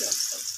Yes.